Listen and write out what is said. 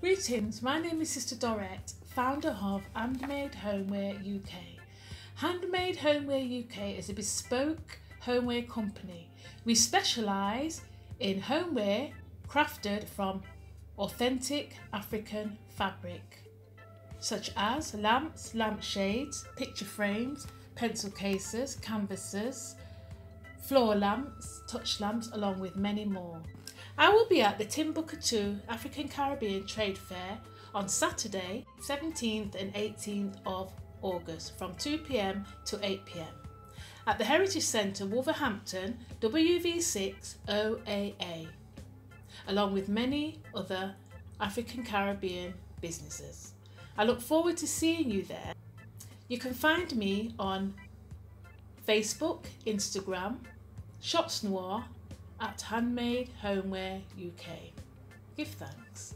Greetings, my name is Sister Doret, founder of Handmade Homeware UK. Handmade Homeware UK is a bespoke homeware company. We specialise in homeware crafted from authentic African fabric, such as lamps, lampshades, picture frames, pencil cases, canvases, floor lamps, touch lamps, along with many more. I will be at the Timbukutu African Caribbean Trade Fair on Saturday, 17th and 18th of August from 2pm to 8pm at the Heritage Centre, Wolverhampton, WV6 OAA, along with many other African Caribbean businesses. I look forward to seeing you there. You can find me on Facebook, Instagram, Shops Noir, at Handmade Homeware UK. Give thanks.